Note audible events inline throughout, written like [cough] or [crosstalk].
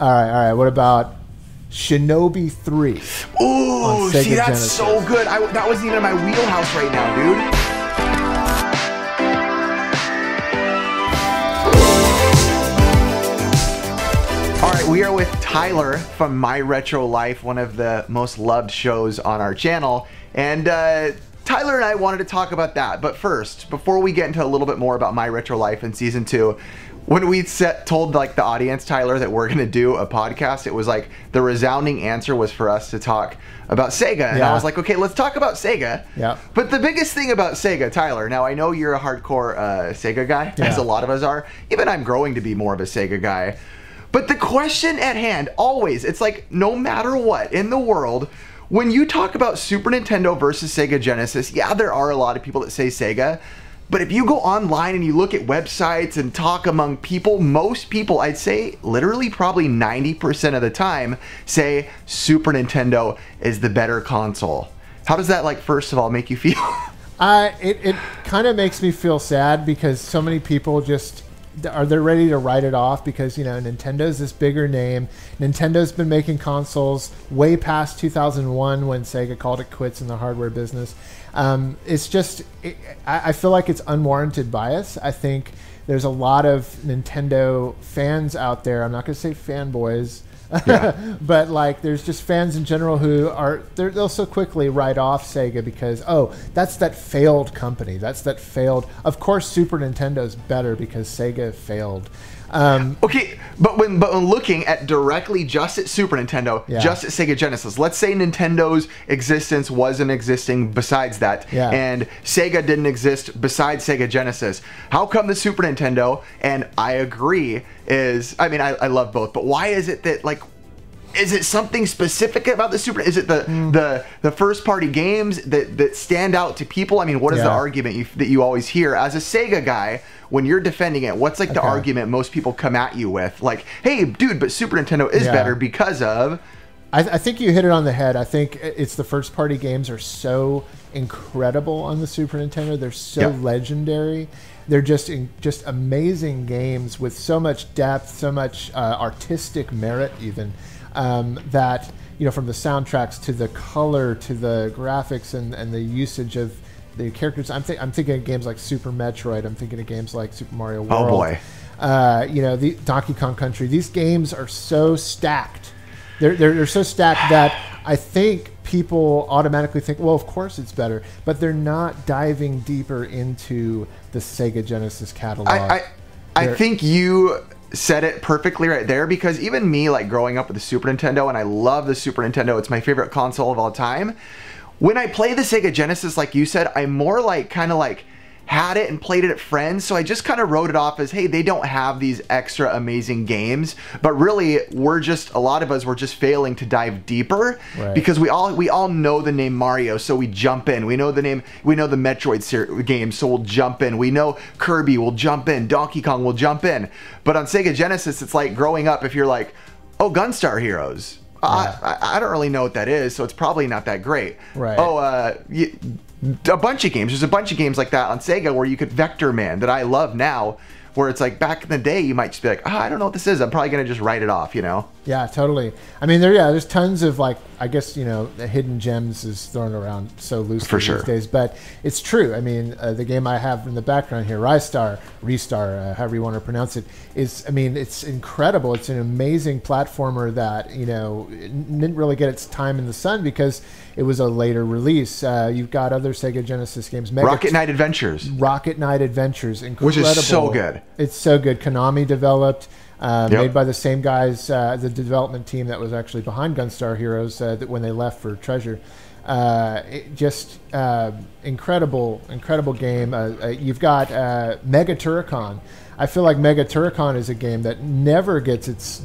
All right, all right. What about Shinobi 3? Ooh, see, that's Genesis. so good. I, that wasn't even in my wheelhouse right now, dude. All right, we are with Tyler from My Retro Life, one of the most loved shows on our channel. And uh, Tyler and I wanted to talk about that. But first, before we get into a little bit more about My Retro Life in season two, when we set, told like the audience, Tyler, that we're gonna do a podcast, it was like the resounding answer was for us to talk about Sega. And I was like, okay, let's talk about Sega. Yeah. But the biggest thing about Sega, Tyler, now I know you're a hardcore uh, Sega guy, as a lot of us are. Even I'm growing to be more of a Sega guy. But the question at hand, always, it's like no matter what in the world, when you talk about Super Nintendo versus Sega Genesis, yeah, there are a lot of people that say Sega. But if you go online and you look at websites and talk among people, most people, I'd say literally probably 90% of the time, say Super Nintendo is the better console. How does that, like, first of all, make you feel? I [laughs] uh, it, it kind of makes me feel sad because so many people just are they ready to write it off because you know Nintendo's this bigger name. Nintendo's been making consoles way past 2001 when Sega called it quits in the hardware business. Um, it's just it, I, I feel like it's unwarranted bias. I think there's a lot of Nintendo fans out there. I'm not going to say fanboys. [laughs] but like there's just fans in general who they're- they'll so quickly write off Sega because oh that's that failed company that's that failed of course Super Nintendo's better because Sega failed um, Okay, but when but when looking at directly just at Super Nintendo, Yeah. just at Sega Genesis, let's say Nintendo's existence wasn't existing besides that, Yeah. and Sega didn't exist besides Sega Genesis. How come the Super Nintendo? And I agree is I mean I, I love both, but why is it that like is it something specific about the Super? Is it the Hmm. the the first party games that that stand out to people? I mean, what is the argument you, that you always hear as a Sega guy when you're defending it? What's like the argument most people come at you with? Like, hey, dude, but Super Nintendo is Yeah. better because of. I, I think you hit it on the head I think it's the first party games are so incredible on the Super Nintendo they're so Yeah. legendary they're just in, just amazing games with so much depth so much uh, artistic merit even um, that you know from the soundtracks to the color to the graphics and, and the usage of the characters I'm, thi- I'm thinking of games like Super Metroid I'm thinking of games like Super Mario World Oh, boy. uh, you know, the Donkey Kong Country. These games are so stacked. They're, they're, they're so stacked that I think people automatically think, well, of course it's better, but they're not diving deeper into the Sega Genesis catalog. I I, I think you said it perfectly right there because even me, like growing up with the Super Nintendo, and I love the Super Nintendo, it's my favorite console of all time. When I play the Sega Genesis, like you said, I'm more like kind of like had it and played it at friends, so I just kind of wrote it off as, hey, they don't have these extra amazing games, but really, we're just a lot of us were just failing to dive deeper Right. because we all we all know the name Mario, so we jump in. We know the name, we know the Metroid ser- game, so we'll jump in. We know Kirby, we'll jump in. Donkey Kong, will jump in. But on Sega Genesis, it's like growing up. If you're like, oh, Gunstar Heroes. I, I, I don't really know what that is, so it's probably not that great. Right. Oh, uh, y- a bunch of games. There's a bunch of games like that on Sega where you could Vectorman that I love now, where it's like back in the day you might just be like, oh, I don't know what this is. I'm probably gonna just write it off, you know? Yeah, totally. I mean, there, yeah, there's tons of like, I guess you know, the hidden gems is thrown around so loosely For sure. these days, but it's true. I mean, uh, the game I have in the background here, Ristar, Restar, uh, however you want to pronounce it, is. I mean, it's incredible. It's an amazing platformer that you know didn't really get its time in the sun because it was a later release. Uh, you've got other Sega Genesis games, Mega Rocket Knight Adventures. Rocket Knight Adventures, incredible. Which is so good. It's so good. Konami developed, uh, Yep. made by the same guys, uh, the development team that was actually behind Gunstar Heroes uh, that when they left for Treasure. Uh, it just uh, incredible, incredible game. Uh, uh, you've got uh, Mega Turrican. I feel like Mega Turrican is a game that never gets its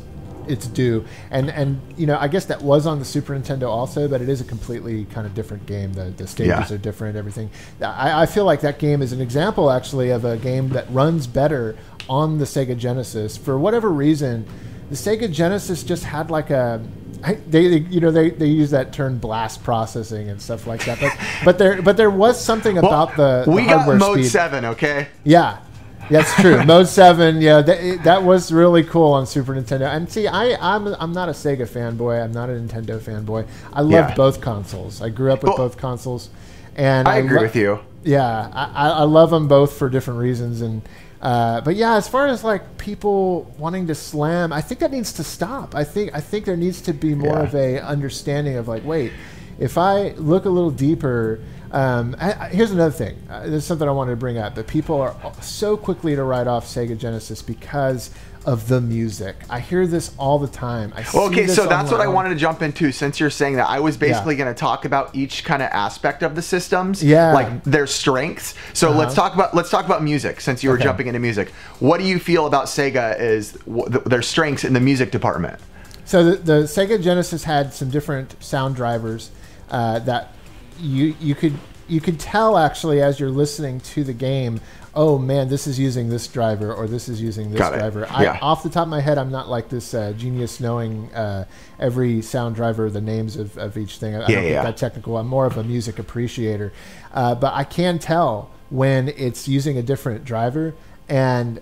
its due, and and you know I guess that was on the Super Nintendo also, but it is a completely kind of different game. The the stages Yeah. are different, everything. I, I feel like that game is an example actually of a game that runs better on the Sega Genesis for whatever reason. The Sega Genesis just had like a they, they you know they, they use that term blast processing and stuff like that but but there but there was something about the, the we got mode speed seven, okay? yeah That's true. Mode Seven, yeah, that, that was really cool on Super Nintendo. And see, I I'm I'm not a Sega fanboy. I'm not a Nintendo fanboy. I loved Yeah. both consoles. I grew up with Well, both consoles, and I agree lo- with you. Yeah, I, I I love them both for different reasons. And uh, but yeah, as far as like people wanting to slam, I think that needs to stop. I think I think there needs to be more Yeah. of a understanding of like, wait, if I look a little deeper. Um, I, I- here's another thing. Uh, there's something I wanted to bring up, but people are so quickly to write off Sega Genesis because of the music. I hear this all the time. I see okay, so that's what I wanted to jump into since you're saying that. I was basically going to talk about each kind of aspect of the systems, Yeah. like their strengths. So let's Uh-huh. talk about let's talk about music since you were Okay. jumping into music. What do you feel about Sega is w- their strengths in the music department? So the, the Sega Genesis had some different sound drivers uh, that you you could you could tell actually as you're listening to the game. Oh man, this is using this driver or this is using this driver. I, Yeah. Off the top of my head, I'm not like this uh, genius knowing uh, every sound driver, the names of, of each thing. I, I Yeah, don't yeah, think that technical. I'm more of a music appreciator, uh, but I can tell when it's using a different driver and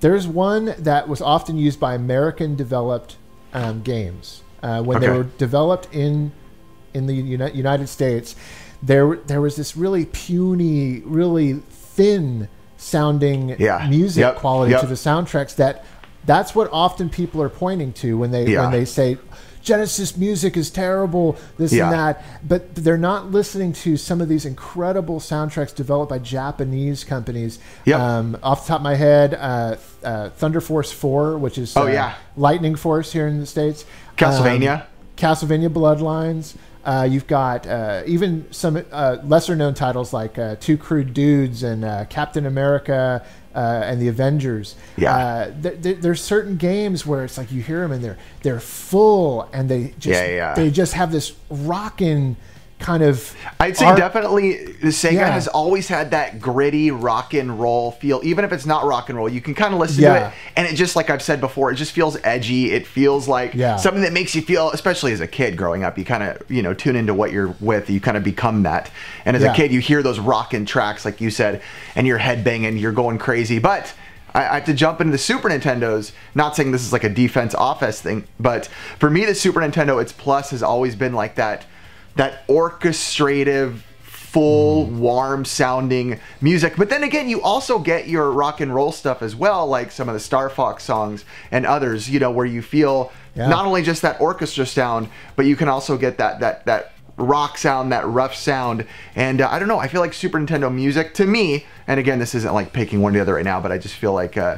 there's one that was often used by American developed um, games uh, when they were developed in in the Uni- United States. There there was this really puny, really thin sounding Yeah. music Yep. quality Yep. to the soundtracks. That that's what often people are pointing to when they Yeah. when they say. Genesis music is terrible, this Yeah. and that, but they're not listening to some of these incredible soundtracks developed by Japanese companies. Yep. Um, off the top of my head, uh, uh, Thunder Force Four, which is Oh, uh, yeah. Lightning Force here in the states, Castlevania. Um, Castlevania Bloodlines. Uh, you've got uh, even some uh, lesser known titles like uh, Two Crude Dudes and uh, Captain America uh, and the Avengers. Yeah. Uh, th- th- there's certain games where it's like you hear them and they're they're full and they just Yeah, yeah. they just have this rockin' kind of. I'd say art- definitely Sega Yeah. has always had that gritty rock and roll feel. Even if it's not rock and roll, you can kind of listen Yeah. to it, and it just like I've said before, it just feels edgy. It feels like Yeah. something that makes you feel, especially as a kid growing up, you kind of you know tune into what you're with. You kind of become that, and as a kid, you hear those rockin' tracks like you said, and you're headbanging, you're going crazy, but. I I have to jump into the Super Nintendos. Not saying this is like a defense offense thing, but for me, the Super Nintendo, its plus has always been like that, that orchestrative, full, warm sounding music. But then again, you also get your rock and roll stuff as well, like some of the Star Fox songs and others. You know, where you feel Yeah. not only just that orchestra sound, but you can also get that that that rock sound, that rough sound. And uh, I don't know, I feel like Super Nintendo music to me, and again, this isn't like picking one or the other right now, but I just feel like uh,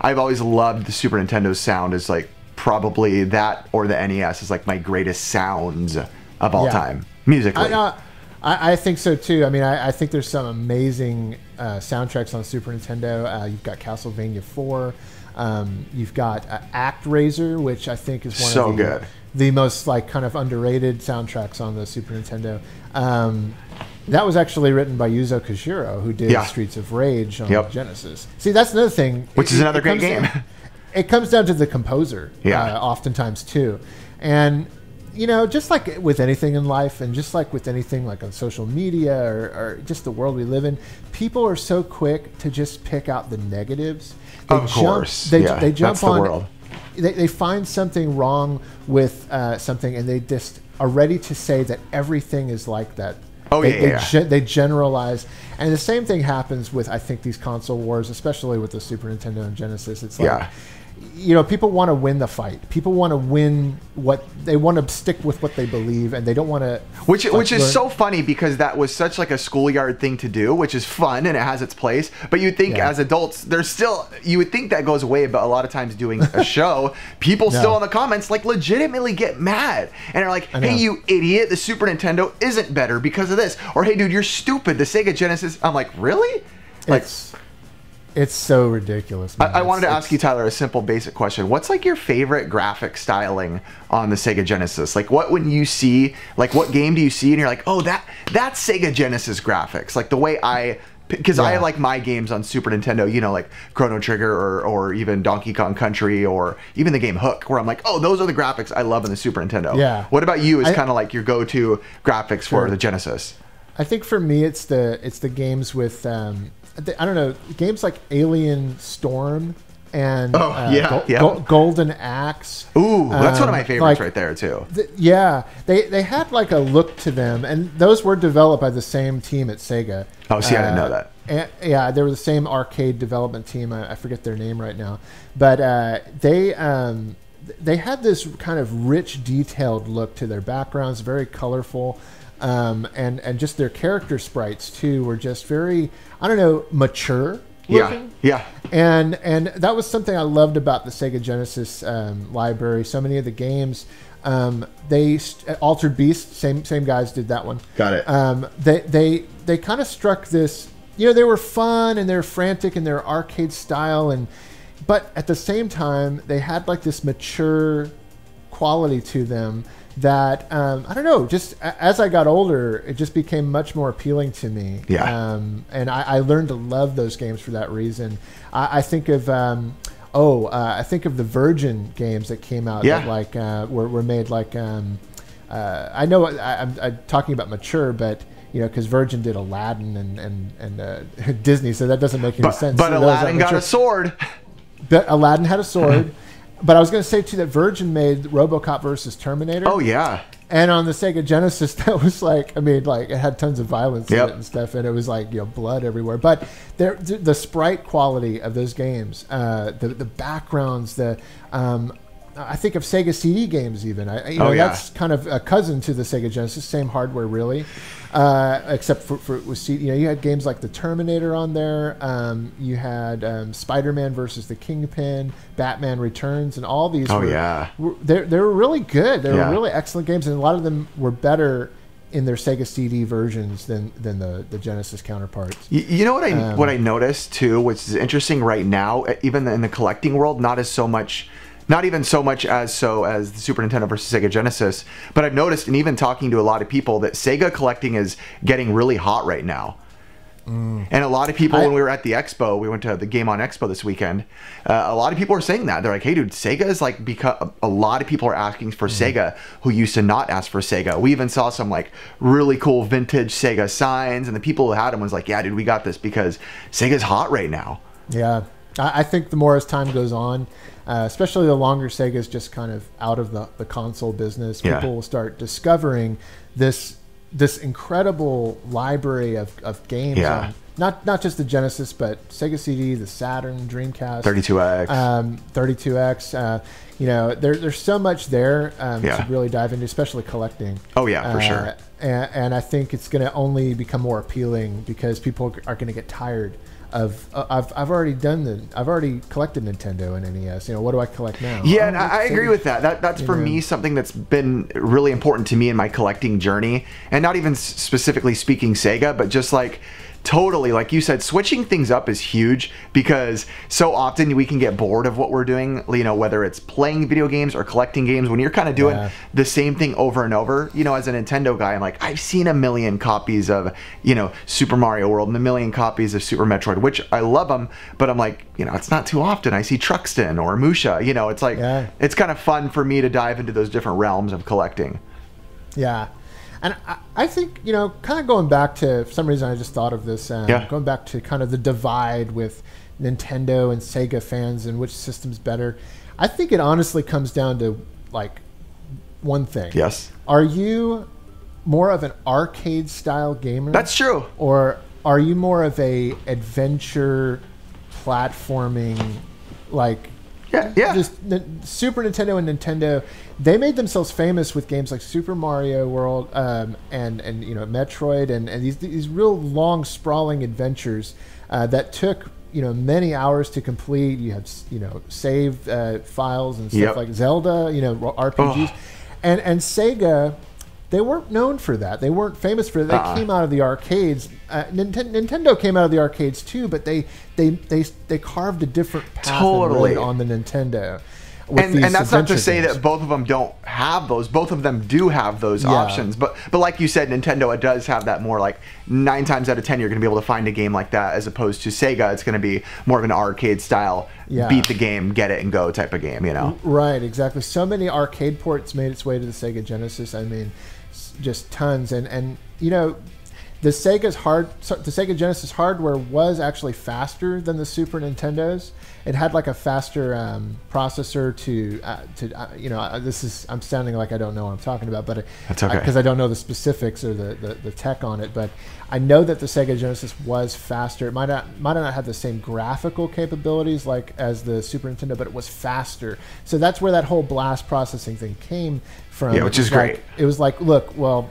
I've always loved the Super nintendo sound is like probably that or the NES is like my greatest sounds of all Yeah. time musically. I, know, I, I think so too. I mean, I, I think there's some amazing uh, soundtracks on Super Nintendo. Uh, you've got Castlevania 4. Um, you've got uh, ActRaiser, which I think is one So of the, good. the most like kind of underrated soundtracks on the Super Nintendo. Um, that was actually written by Yuzo Koshiro, who did Yeah. Streets of Rage on Yep. Genesis. See, that's another thing. Which is another great game. down- [laughs] it comes down to the composer, Yeah. uh, oftentimes too, and you know, just like with anything in life, and just like with anything like on social media or, or just the world we live in, people are so quick to just pick out the negatives. They Of course. they, Yeah, they jump that's the on. world. They, they find something wrong with uh, something, and they just are ready to say that everything is like that. Oh, they, yeah, they, yeah. ge- they generalize, and the same thing happens with I think these console wars, especially with the Super Nintendo and Genesis. It's like, Yeah. You know, people want to win the fight. People want to win what they want to stick with what they believe, and they don't want to. Which which is learn- so funny because that was such like a schoolyard thing to do, which is fun and it has its place. But you think Yeah. as adults, there's still you would think that goes away, but a lot of times doing a [laughs] show, people No. still in the comments like legitimately get mad and are like, "Hey, you idiot! The Super Nintendo isn't better because of this," or "Hey, dude, you're stupid. The Sega Genesis." I'm like, really? Like, It's it's so ridiculous. I. I wanted to ask you, Tyler, a simple, basic question. What's like your favorite graphic styling on the Sega Genesis? Like, what when you see, like, what game do you see, and you're like, oh, that that's Sega Genesis graphics. Like the way I, because I Yeah. have like my games on Super Nintendo, you know, like Chrono Trigger or or even Donkey Kong Country or even the game Hook, where I'm like, oh, those are the graphics I love in the Super Nintendo. Yeah. What about you? Is kind of like your go-to graphics for the Genesis? I think for me, it's the it's the games with um, I don't know games like Alien Storm and Oh, yeah, yeah. Golden Axe. Ooh, that's one of my um, favorites like, right there too. th- yeah, they they had like a look to them, and those were developed by the same team at Sega. Oh, see, I didn't know that. and- yeah, they were the same arcade development team. I, I forget their name right now, but uh, they um, they had this kind of rich, detailed look to their backgrounds, very colorful, um, and and just their character sprites too were just very I don't know mature. Yeah, yeah. and and that was something I loved about the Sega Genesis um, library. So many of the games, um, they st- Altered Beast, same same guys did that one. Got it. Um, they they they kind of struck this. You know, they were fun and they're frantic in their arcade style, and but at the same time, they had like this mature quality to them that um, I don't know. Just as I got older, it just became much more appealing to me. Yeah. Um, and I, I learned to love those games for that reason. I, I think of um, oh, uh, I think of the Virgin games that came out Yeah. that like uh, were, were made like um, uh, I know I, I'm, I'm talking about mature, but you know because Virgin did Aladdin and and and uh, [laughs] Disney, so that doesn't make any But, sense. but So Aladdin got a sword. But Aladdin had a sword. [laughs] but I was going to say too that Virgin made RoboCop versus Terminator. Oh yeah. And on the Sega Genesis, [laughs] that was like, I mean, like it had tons of violence Yep. in it and stuff, and it was like you know blood everywhere. But there, the, the sprite quality of those games, uh, the the backgrounds, the um, I think of Sega CD games even. I, you know, Oh, yeah. that's kind of a cousin to the Sega Genesis, same hardware really, uh, except for, for with CD. You know, you had games like the Terminator on there. Um, you had um, Spider-Man versus the Kingpin, Batman Returns, and all these. Oh, were, yeah. were they they were really good. They Yeah. were really excellent games, and a lot of them were better in their Sega CD versions than than the, the Genesis counterparts. You, you know what I Um, what I noticed too, which is interesting right now, even in the collecting world, not as so much, not even so much as so as the Super Nintendo versus Sega Genesis, but I've noticed, and even talking to a lot of people, that Sega collecting is getting really hot right now. And a lot of people, Mm. I- when we were at the expo, we went to the Game On Expo this weekend. Uh, a lot of people are saying that they're like, "Hey, dude, Sega is like because a lot of people are asking for Mm. Sega who used to not ask for Sega." We even saw some like really cool vintage Sega signs, and the people who had them was like, "Yeah, dude, we got this because Sega's hot right now." Yeah, I, I think the more as time goes on, uh, especially the longer Sega's just kind of out of the, the console business, Yeah. people will start discovering this this incredible library of, of games. Yeah. on- not not just the Genesis, but Sega CD, the Saturn, Dreamcast, 32X. um, 32X. Uh, you know, there, there's so much there um, Yeah. to really dive into, especially collecting. Oh, yeah, for Uh, sure. And, and I think it's going to only become more appealing because people are going to get tired of. Uh, I've, I've already done the. I've already collected Nintendo and NES. You know, what do I collect now? Yeah, Oh, and I, I agree with that. That that's for know. me something that's been really important to me in my collecting journey, and not even specifically speaking Sega, but just like totally like you said switching things up is huge because so often we can get bored of what we're doing you know whether it's playing video games or collecting games when you're kind of doing Yeah. the same thing over and over you know as a nintendo guy i'm like i've seen a million copies of you know super mario world and a million copies of super metroid which i love them but i'm like you know it's not too often i see truxton or musha you know it's like Yeah. it's kind of fun for me to dive into those different realms of collecting Yeah. And I, I think, you know, kind of going back to, for some reason I just thought of this, um, Yeah. going back to kind of the divide with Nintendo and Sega fans and which system's better. I think it honestly comes down to like one thing. yes Are you more of an arcade style gamer? that's true or are you more of a adventure platforming like yeah yeah just N- Super Nintendo and Nintendo, they made themselves famous with games like Super Mario World um, and and you know Metroid and, and these these real long sprawling adventures uh, that took you know many hours to complete. You had you know save uh, files and stuff Yep. like Zelda, you know RPGs, Oh. and and Sega. They weren't known for that. They weren't famous for that. They Uh-uh. came out of the arcades. Uh, Ninten- Nintendo came out of the arcades too, but they they they, they carved a different path Totally. on the Nintendo. and, and that's not to say games. that both of them don't have those. Both of them do have those Yeah. options. But but like you said, Nintendo it does have that more like nine times out of ten you're going to be able to find a game like that as opposed to Sega. It's going to be more of an arcade style, Yeah. beat the game, get it and go type of game. You know. Right, exactly. So many arcade ports made its way to the Sega Genesis. I mean, just tons. And and you know, the Sega's hard, the Sega Genesis hardware was actually faster than the Super Nintendo's. It had like a faster um, processor to uh, to uh, you know uh, this is I'm sounding like I don't know what I'm talking about, but That's okay. because I don't know the specifics or the, the, the tech on it, but I know that the Sega Genesis was faster. It might not might not have the same graphical capabilities like as the Super Nintendo, but it was faster. So that's where that whole blast processing thing came from. Yeah, which is like- great. It was like, look, well,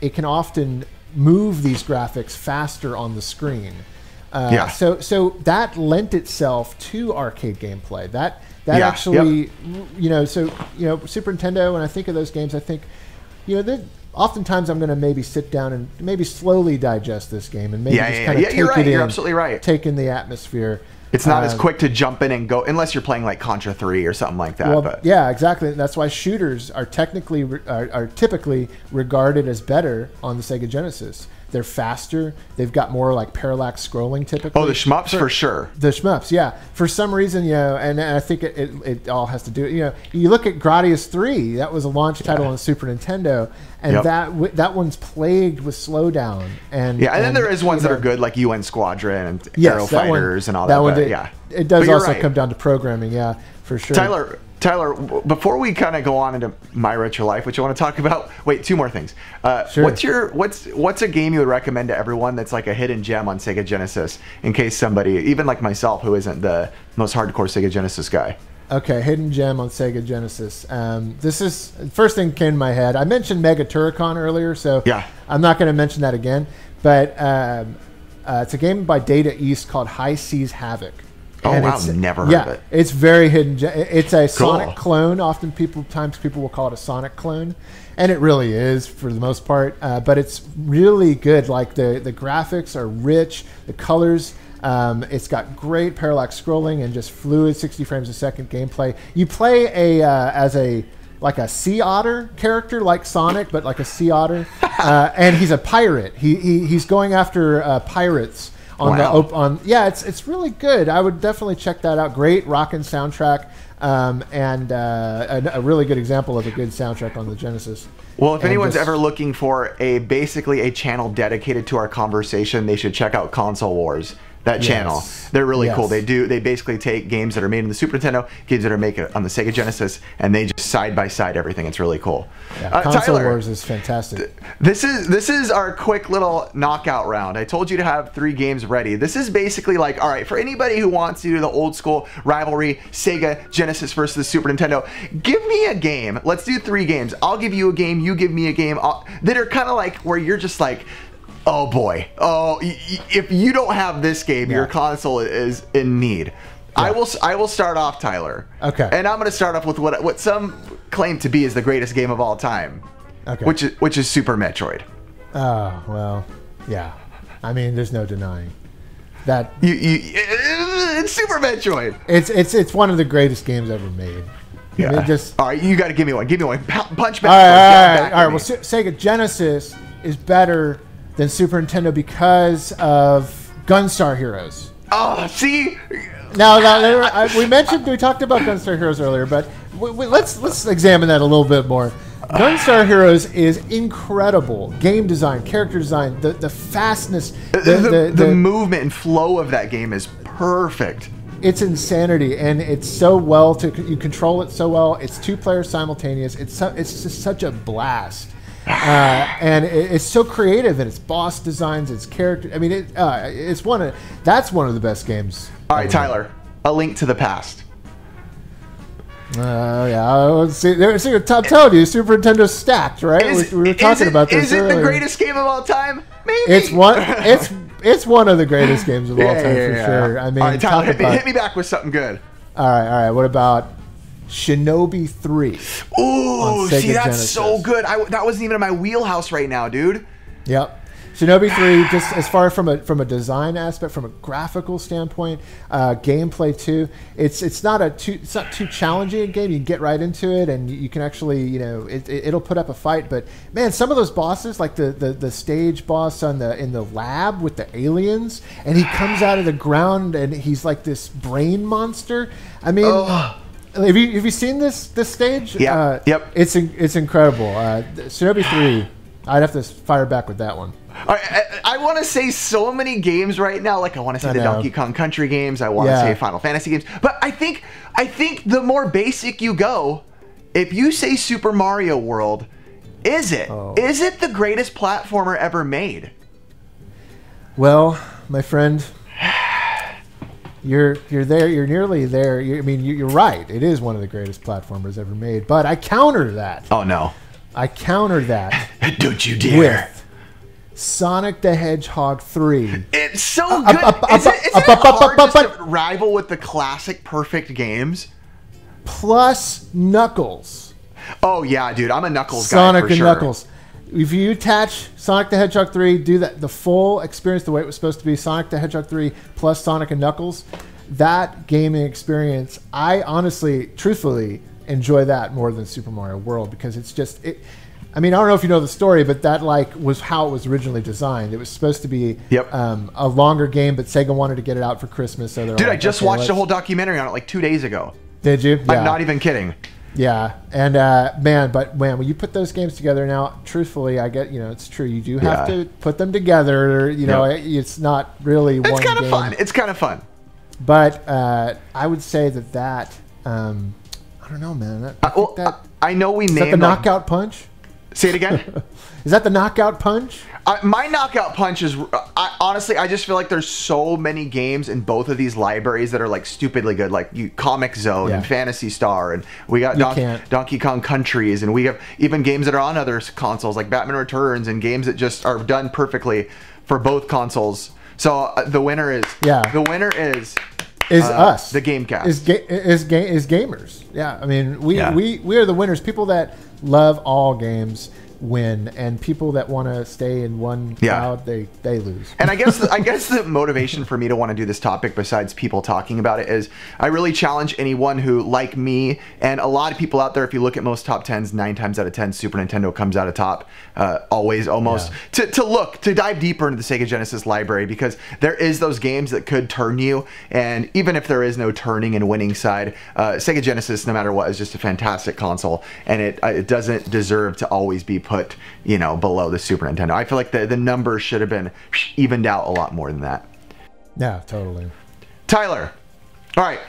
it can often move these graphics faster on the screen. Uh, Yeah. So so that lent itself to arcade gameplay. That that Yeah, actually, you know, so you know, Super Nintendo. When I think of those games, I think, you know, that oftentimes I'm going to maybe sit down and maybe slowly digest this game and maybe Yeah, just yeah, kind of take right. it in, You're absolutely right. take in the atmosphere. It's not as Um, quick to jump in and go unless you're playing like Contra 3 or something like that. Well, but yeah, exactly. That's why shooters are technically are, are typically regarded as better on the Sega Genesis. They're faster. They've got more like parallax scrolling typically. oh, the shmups for sure. The shmups, yeah. For some reason, you know, and, and I think it, it, it all has to do. You know, you look at Gradius Three. That was a launch title on the Super Nintendo, and Yep. that w- that one's plagued with slowdown. And Yeah, and, then there is ones you that are good, like UN Squadron and Yes, Aero that one- Fighters and all that. one but did- yeah, it does also right. come down to programming. Yeah, for sure. Tyler, Tyler, before we kind of go on into my retro life, which I want to talk about. Wait, two more things. Uh, Sure. What's your what's what's a game you would recommend to everyone that's like a hidden gem on Sega Genesis, in case somebody, even like myself, who isn't the most hardcore Sega Genesis guy. Okay, hidden gem on Sega Genesis. Um, this is first thing came to my head. I mentioned Mega Turrican earlier, so Yeah. I'm not going to mention that again. But um, uh, it's a game by Data East called High Seas Havoc. Oh, And wow, it's- never heard yeah, of it. It's very hidden. It's a Cool. Sonic clone. Often people times people will call it a Sonic clone, and it really is for the most part. Uh, but it's really good. Like the the graphics are rich, the colors. Um, it's got great parallax scrolling and just fluid 60 frames a second gameplay. You play a uh, as a like a sea otter character, like Sonic, but like a sea otter, [laughs] uh, and he's a pirate. He, he he's going after uh, pirates on the Wow. op- on yeah it's it's really good i would definitely check that out great rockin' soundtrack um, and uh, a, a really good example of a good soundtrack on the genesis Well, if And anyone's just- ever looking for a basically a channel dedicated to our conversation, they should check out Console Wars. That channel, they're really cool. They do. They basically take games that are made in the Super Nintendo, games that are made on the Sega Genesis, and they just side by side everything. It's really cool. yeah, Uh, console Tyler, wars is fantastic this is this is our quick little knockout round. I told you to have three games ready. This is basically like, all right, for anybody who wants to do the old school rivalry, Sega Genesis versus the Super Nintendo, give me a game. Let's do three games. I'll give you a game. You give me a game I'll- that are kind of like where you're just like. Oh boy! Oh, if you don't have this game, your console is in need. I will. s- I will start off, Tyler. Okay. And I'm going to start off with what what some claim to be is the greatest game of all time. Okay. Which is which is Super Metroid. oh well yeah i mean there's no denying that You, you, it's Super Metroid. it's it's it's one of the greatest games ever made I mean, just all right. You got to give me one. Give me one. Punch back. All right. All right. All right Well, Sega Genesis is better than Super Nintendo because of Gunstar Heroes. oh, see. Now, now we mentioned we talked about Gunstar Heroes earlier, but we, we, let's let's examine that a little bit more. Gunstar Heroes is incredible game design, character design, the the fastness, the, The, the, the, the- movement and flow of that game is perfect. it's insanity, and it's so well to you control it so well. It's two players simultaneous. It's so, it's just such a blast. Uh, and it, it's so creative and its boss designs, its character. I mean, it, uh, it's one of that's one of the best games. All right. Tyler. A Link to the Past. Uh, yeah, I see, there, see, I'm telling you, Super Nintendo's stacked, right? Is, we, we were talking it- about this Is it the greatest game of all time? Maybe. It's one. [laughs] It's it's one of the greatest games of all time yeah, for yeah. sure. I mean, all right, Tyler, hit me, hit me back with something good. all right, all right. What about Shinobi Three? Ooh, see, that's Genesis. so good. I, that wasn't even in my wheelhouse right now, dude. Yep. Shinobi 3, just as far from a from a design aspect, from a graphical standpoint, uh, gameplay too. It's it's not a too it's not too challenging a game. You can get right into it, and you can actually you know it, it, will put up a fight. But man, some of those bosses, like the, the the stage boss on the in the lab with the aliens, and he comes out of the ground and he's like this brain monster. I mean. Ugh. Have you, have you seen this this stage? Yeah. Uh, Yep. It's in- it's incredible. Uh, Shinobi Three I'd have to fire back with that one. I, I, I want to say so many games right now. Like I want to say I the know. Donkey Kong Country games. I want to Yeah. say Final Fantasy games. But I think I think the more basic you go, if you say Super Mario World, is it? Is Oh. it the greatest platformer ever made? Well, my friend, you're you're there. You're nearly there. you I mean, you, you're right. It is one of the greatest platformers ever made. But I counter that. Oh no! I counter that [laughs] Don't you dare! with Sonic the Hedgehog 3. It's so Uh, good. Is it, up, it up, up, hard just to rival with the classic perfect games? plus Knuckles. Oh yeah, dude, I'm a Knuckles guy Sonic and sure. Knuckles. If you attach Sonic the Hedgehog 3, do that the full experience the way it was supposed to be, Sonic the Hedgehog 3 plus Sonic and Knuckles, that gaming experience, I honestly, truthfully, enjoy that more than Super Mario World because it's just it. I mean, I don't know if you know the story, but that like was how it was originally designed. It was supposed to be Yep. um, a longer game, but Sega wanted to get it out for Christmas, so they're Dude, I just okay, watched a let's- whole documentary on it like two days ago. Did you? I'm not even kidding. Yeah, and uh, man, but man, when you put those games together now, truthfully, I get you know it's true. You do have Yeah. to put them together. You know, Yep. it- it's not really It's one kind of fun. It's kind of fun. But uh, I would say that that um, I don't know, man. That, I Uh, well, that, I I know we is named that the knockout punch? Say it again. [laughs] Is that the knockout punch? Uh, my knockout punch is I, honestly I just feel like there's so many games in both of these libraries that are like stupidly good like you Comix Zone Yeah. and Phantasy Star and we got Don- Donkey Kong Countries and we have even games that are on other consoles like Batman Returns and games that just are done perfectly for both consoles. So uh, the winner is Yeah. the winner is Is Uh, us the Gamecast. Is ga- is ga- is gamers? Yeah, I mean we Yeah. we we are the winners. People that love all games win, and people that want to stay in one Yeah. crowd they they lose. And I guess [laughs] I guess the motivation for me to want to do this topic, besides people talking about it, is I really challenge anyone who, like me, and a lot of people out there. If you look at most top tens, nine times out of ten, Super Nintendo comes out of top, uh, always almost. Yeah. To, to look to dive deeper into the Sega Genesis library because there is those games that could turn you, and even if there is no turning and winning side, uh, Sega Genesis, no matter what, is just a fantastic console, and it uh, it doesn't deserve to always be put you know below the Super Nintendo. I feel like the the numbers should have been evened out a lot more than that. Yeah, totally. Tyler, all right.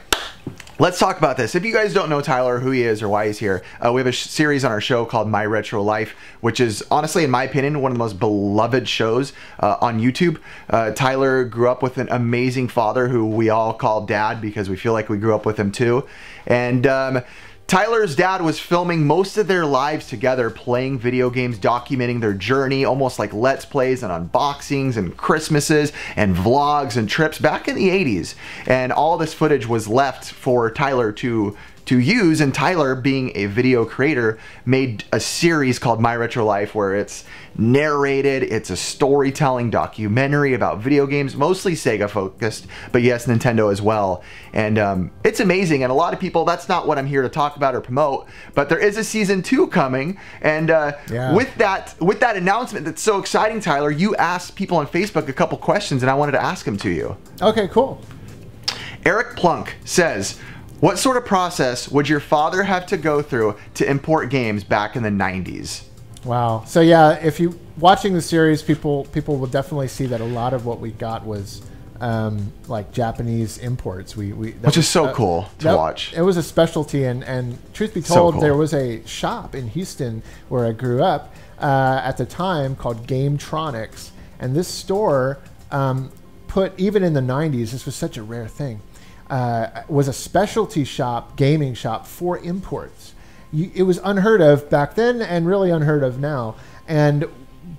Let's talk about this. If you guys don't know Tyler, who he is or why he's here, uh, we have a series on our show called My Retro Life, which is honestly, in my opinion, one of the most beloved shows uh, on YouTube. Uh, Tyler grew up with an amazing father who we all call dad because we feel like we grew up with him too. And um, Tyler's dad was filming most of their lives together, playing video games, documenting their journey, almost like let's plays and unboxings and Christmases and vlogs and trips back in the 80s. And all this footage was left for Tyler to to use and Tyler being a video creator made a series called My Retro Life where it's narrated, it's a storytelling documentary about video games, mostly Sega focused, but yes, Nintendo as well. And um, it's amazing and a lot of people that's not what I'm here to talk about or promote, but there is a season 2 coming and uh, Yeah. with that with that announcement that's so exciting Tyler, you asked people on Facebook a couple questions and I wanted to ask them to you. Okay, cool. Eric Plunk says, What sort of process would your father have to go through to import games back in the 90s? Wow. So yeah, if you watching the series, people people will definitely see that a lot of what we got was um, like Japanese imports. We, we that Which is was- so uh, cool to that- watch. It was a specialty, and and truth be So told, cool. there was a shop in Houston where I grew up uh, at the time called Gametronics, and this store um, put even in the '90s. This was such a rare thing. Uh, was a specialty shop, gaming shop for imports. You, it was unheard of back then, and really unheard of now. And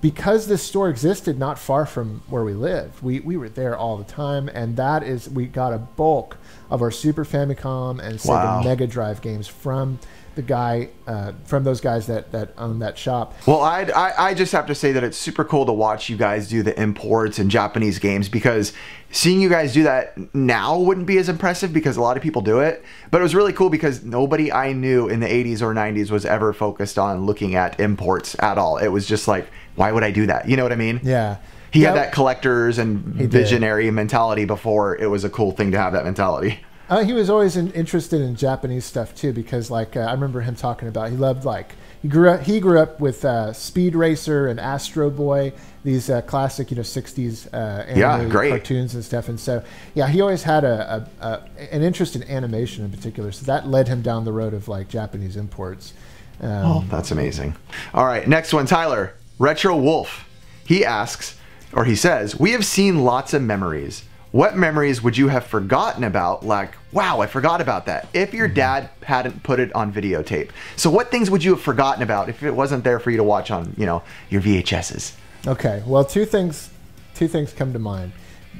because this store existed not far from where we lived, we, we were there all the time, and that is we got a bulk of our Super Famicom and Sega Wow. Mega Drive games from the guy uh, from those guys that that own that shop. Well, I'd, I I just have to say that it's super cool to watch you guys do the imports and Japanese games because seeing you guys do that now wouldn't be as impressive because a lot of people do it. But it was really cool because nobody I knew in the 80s or 90s was ever focused on looking at imports at all. It was just like, why would I do that? You know what I mean? Yeah, He Yeah, had that collectors and visionary mentality before it was a cool thing to have that mentality. Uh, he was always in, interested in Japanese stuff too, because like uh, I remember him talking about he loved like he grew up he grew up with uh, Speed Racer and Astro Boy, these uh, classic you know '60s uh, Yeah, great. cartoons and stuff. And so yeah, he always had a, a, a an interest in animation in particular. So that led him down the road of like Japanese imports. Um, Oh, that's amazing. All right, next one, Tyler. Retro Wolf. He asks, or he says, We have seen lots of memories. What memories would you have forgotten about? Like, wow, I forgot about that. If your dad hadn't put it on videotape. So, what things would you have forgotten about if it wasn't there for you to watch on, you know, your VHSs? Okay. Well, two things, two things come to mind.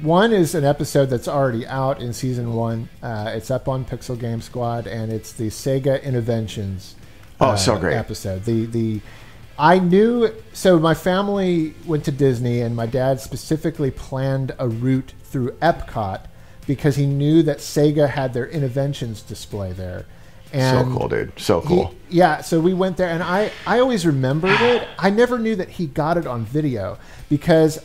One is an episode that's already out in season one. Uh, it's up on Pixel Game Squad, and it's the Sega Innoventions. Oh, uh, so great. episode. The the I knew so my family went to Disney, and my dad specifically planned a route through Epcot because he knew that Sega had their Innoventions display there. And so cool, dude. So he- cool. yeah, so we went there, and I I always remembered it. I never knew that he got it on video because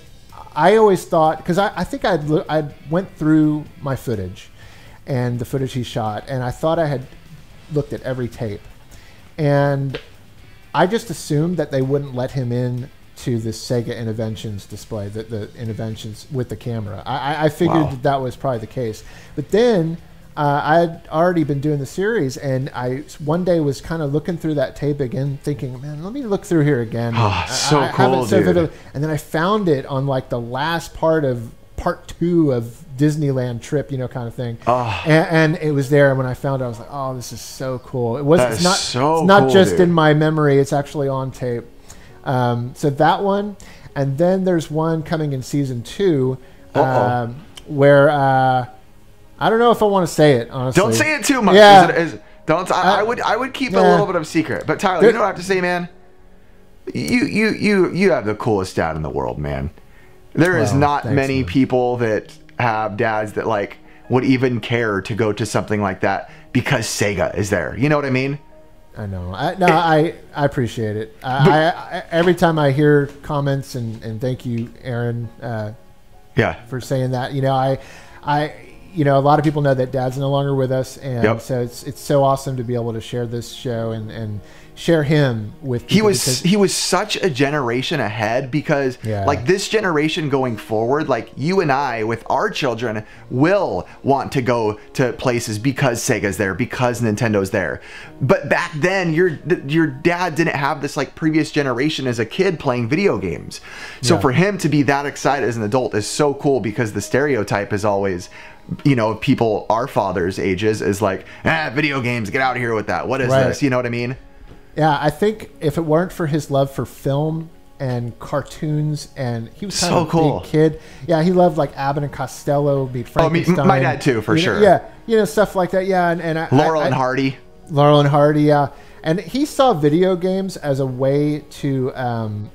I always thought because I, I think I'd I went through my footage and the footage he shot, and I thought I had looked at every tape, and I just assumed that they wouldn't let him in to the Sega Innoventions display, the, the innoventions with the camera. I, I- I figured Wow. that that was probably the case. But then uh, I had already been doing the series, and I one day was kind of looking through that tape again, thinking, "Man, let me look through here again." Oh, so I it cool, so dude. vividly. And then I found it on like the last part of part two of Disneyland trip, you know, kind of thing. Oh. And, and it was there. And when I found it, I was like, "Oh, this is so cool!" It was. It's not. so it's not cool, just dude. in my memory. It's actually on tape. Um, so that one, and then there's one coming in season 2 um, where uh, I don't know if I want to say it. Honestly, Don't say it too much. Yeah. Is it- is- don't. I, I would. I would keep a little bit of secret. But Tyler, you know what I have to say, man. You you you you have the coolest dad in the world, man. There is Well, not thanks, many man. people that have dads that like would even care to go to something like that because Sega is there. You know what I mean? I know. I, no, I I appreciate it. I, I, I, every time I hear comments and, and thank you, Aaron, uh, Yeah. for saying that. You know, I, I, you know, a lot of people know that Dad's no longer with us, and Yep. so it's it's so awesome to be able to share this show and and share him with. he was he was such a generation ahead because Yeah. like this generation going forward like you and I with our children will want to go to places because Sega's there because Nintendo's there but back then your your dad didn't have this like previous generation as a kid playing video games so Yeah. for him to be that excited as an adult is so cool because the stereotype is always you know people our fathers ages is like ah video games get out of here with that what is Right. this you know what I mean Yeah, I think if it weren't for his love for film and cartoons, and he was kind So of a cool. big kid. Yeah, he loved like Abbott and Costello, meet Oh, me- Frankenstein. my dad too, for You know, sure. Yeah, you know stuff like that. Yeah, and, and I, Laurel I, and I- Hardy Laurel and Hardy, yeah. And he saw video games as a way to um,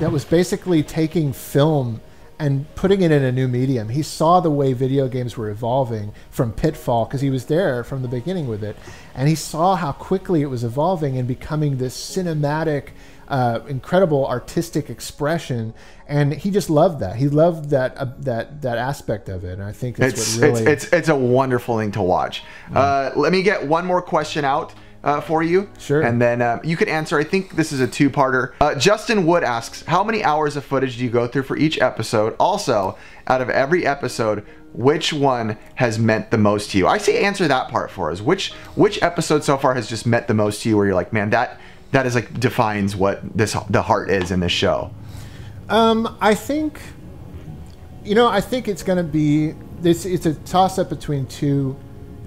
that was basically taking film and putting it in a new medium. He saw the way video games were evolving from Pitfall because he was there from the beginning with it, and he saw how quickly it was evolving and becoming this cinematic, uh, incredible artistic expression. And he just loved that. He loved that uh, that that aspect of it. And I think that's it's, what really it's it's it's a wonderful thing to watch. Uh, let me get one more question out uh, for you. Sure. And then uh, you could answer. I think this is a two-parter. Uh, Justin Wood asks, "How many hours of footage do you go through for each episode? Also, out of every episode." Which one has meant the most to you? I say answer that part for us. Which which episode so far has just meant the most to you? Where you're like, man, that that is like defines what this the heart is in this show. Um, I think, you know, I think it's going to be this. It's a toss up between two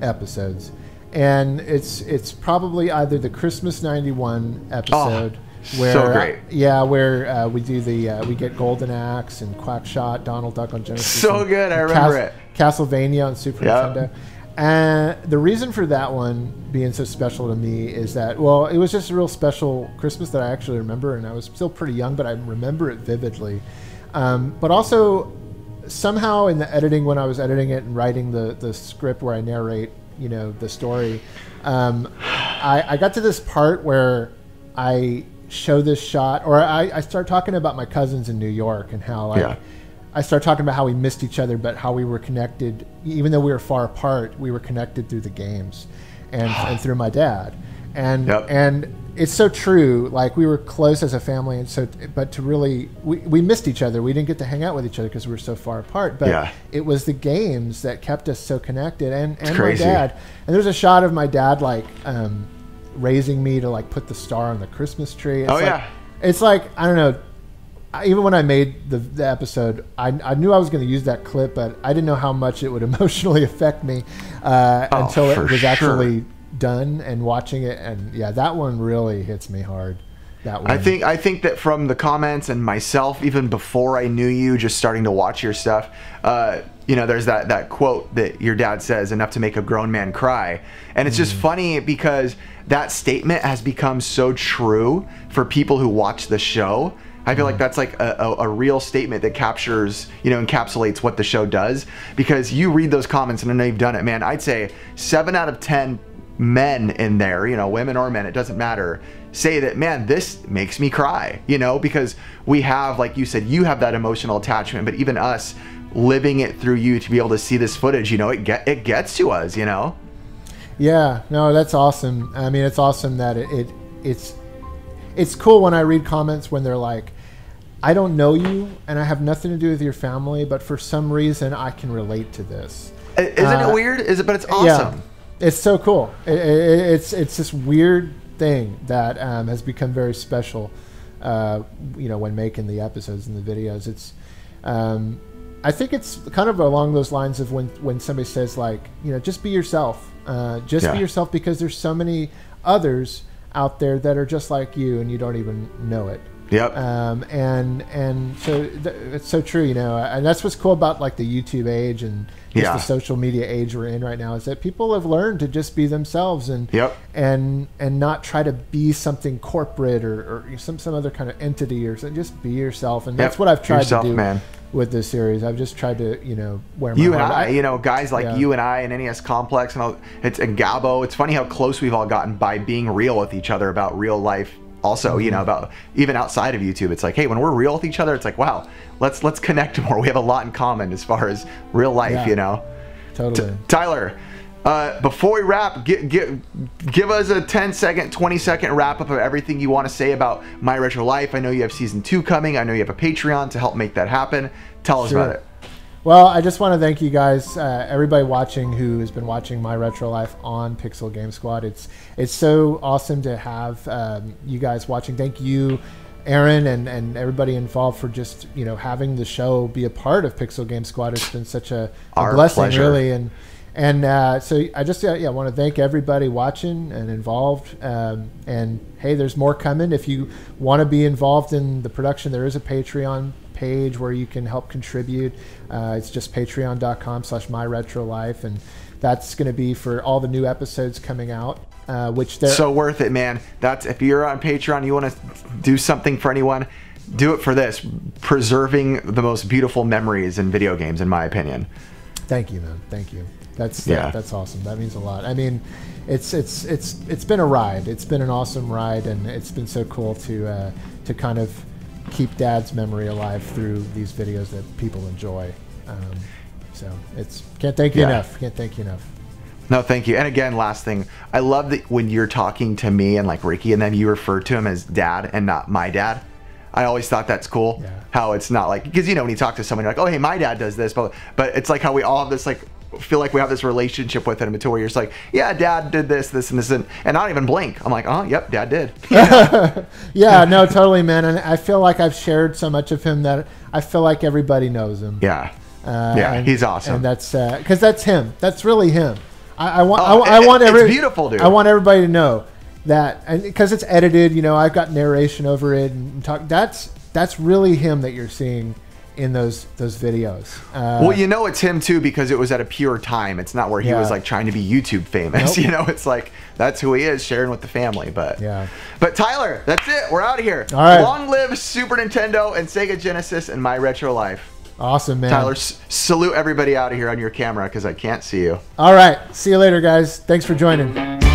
episodes, and it's it's probably either the Christmas '91 episode. where, Oh, so great. yeah, where uh, we do the uh, we get Golden Axe and Quackshot, Donald Duck on Genesis. So good, I remember it. Castlevania on Super Yep. Nintendo. And the reason for that one being so special to me is that, well, it was just a real special Christmas that I actually remember, and I was still pretty young, but I remember it vividly. Um, but also, somehow in the editing, when I was editing it and writing the, the script where I narrate, you know, the story, um, I, I got to this part where I show this shot, or I, I start talking about my cousins in New York and how, like, Yeah. I start talking about how we missed each other, but how we were connected, even though we were far apart, we were connected through the games and, and through my dad. And Yep. and it's so true. Like we were close as a family, and so but to really we, we missed each other. We didn't get to hang out with each other because we were so far apart. But Yeah. it was the games that kept us so connected, and and my dad. And there's a shot of my dad like um, raising me to like put the star on the Christmas tree. It's Oh, like- yeah. it's like I don't know. I- Even when I made the, the episode, I, I knew I was going to use that clip, but I didn't know how much it would [laughs] emotionally affect me uh, Oh, until it was sure. actually done and watching it. And yeah, that one really hits me hard. That one. I think I think that from the comments and myself, even before I knew you, just starting to watch your stuff, uh, you know, there's that that quote that your dad says, "Enough to make a grown man cry," and it's just funny because that statement has become so true for people who watch the show. I feel like that's like a, a, a real statement that captures, you know, encapsulates what the show does. Because you read those comments, and I know you've done it, man. I'd say seven out of ten men in there, you know, women or men, it doesn't matter, say that, man, this makes me cry, you know, because we have, like you said, you have that emotional attachment, but even us living it through you to be able to see this footage, you know, it get it gets to us, you know. Yeah, no, that's awesome. I mean, it's awesome that it, it it's it's cool when I read comments when they're like, "I don't know you, and I have nothing to do with your family, but for some reason I can relate to this." Isn't Uh, it weird? Is it? But it's awesome. Yeah, it's so cool. It, it, it's it's this weird thing that um, has become very special. Uh, you know, when making the episodes and the videos, it's. Um, I think it's kind of along those lines of when when somebody says like, you know, just be yourself. Uh, just Yeah. be yourself because there's so many others out there that are just like you and you don't even know it. Yep. Um, and and so th- it's so true, you know, and that's what's cool about like the YouTube age and just Yeah. the social media age we're in right now is that people have learned to just be themselves and Yep. and and not try to be something corporate or, or some some other kind of entity or something. Just be yourself, and that's Yep. what I've tried Yourself, to do man. with this series. I've just tried to you know wear my you and heart I, you know, guys like Yeah. you and I and NES Complex and all, it's and Gabo. It's funny how close we've all gotten by being real with each other about real life. Also, you know, about even outside of YouTube, it's like, hey, when we're real with each other, it's like, wow, let's let's connect [laughs] more. We have a lot in common as far as real life, Yeah. you know. totally. Tyler, uh, before we wrap, give, give, give us a 10 second, 20 second wrap up of everything you want to say about My Retro Life. I know you have season two coming. I know you have a Patreon to help make that happen. Tell us Sure. about it. Well, I just want to thank you guys, uh, everybody watching who has been watching my retro life on Pixel Game Squad. It's it's so awesome to have um, you guys watching. Thank you, Aaron, and, and everybody involved for just you know having the show be a part of Pixel Game Squad. It's been such a, a blessing, pleasure. really, and and uh, so I just uh, yeah want to thank everybody watching and involved. Um, and hey, there's more coming. If you want to be involved in the production, there is a Patreon page where you can help contribute. Uh, it's just patreon.com slash my retro life. And that's going to be for all the new episodes coming out, uh, which they're so worth it, man. That's if you're on Patreon, you want to do something for anyone, do it for this, preserving the most beautiful memories in video games, in my opinion. Thank you, man. Thank you. That's Yeah. that, that's awesome. That means a lot. I mean, it's it's it's it's been a ride. It's been an awesome ride, and it's been so cool to uh, to kind of keep Dad's memory alive through these videos that people enjoy. Um, so it's can't thank you Yeah. enough. Can't thank you enough. No, thank you. And again, last thing, I love that when you're talking to me and like Ricky, and then you refer to him as dad and not my dad. I always thought that's cool. Yeah. How it's not like because you know when you talk to someone, you're like, oh hey, my dad does this, but but it's like how we all have this like feel like we have this relationship with him until where you're just like, yeah, dad did this, this, and this, and and I don't even blink. I'm like, oh, yep, dad did. [laughs] Yeah, no, totally, man. And I feel like I've shared so much of him that I feel like everybody knows him. yeah. Uh, Yeah, and- he's awesome. and that's because that's him. That's really him. I, I want. Oh, I, I want it's every. beautiful, dude. I want everybody to know that, because it's edited, you know, I've got narration over it and talk. That's that's really him that you're seeing in those those videos. Uh, Well, you know it's him too because it was at a pure time. It's not where he Yeah. was like trying to be YouTube famous. [laughs] Nope. You know, it's like that's who he is, sharing with the family. But Yeah. But Tyler, that's it. We're out of here. All right. Long live Super Nintendo and Sega Genesis and my retro life. awesome, man. Tyler, s- salute everybody out of here on your camera because I can't see you. All right. See you later, guys. Thanks for joining.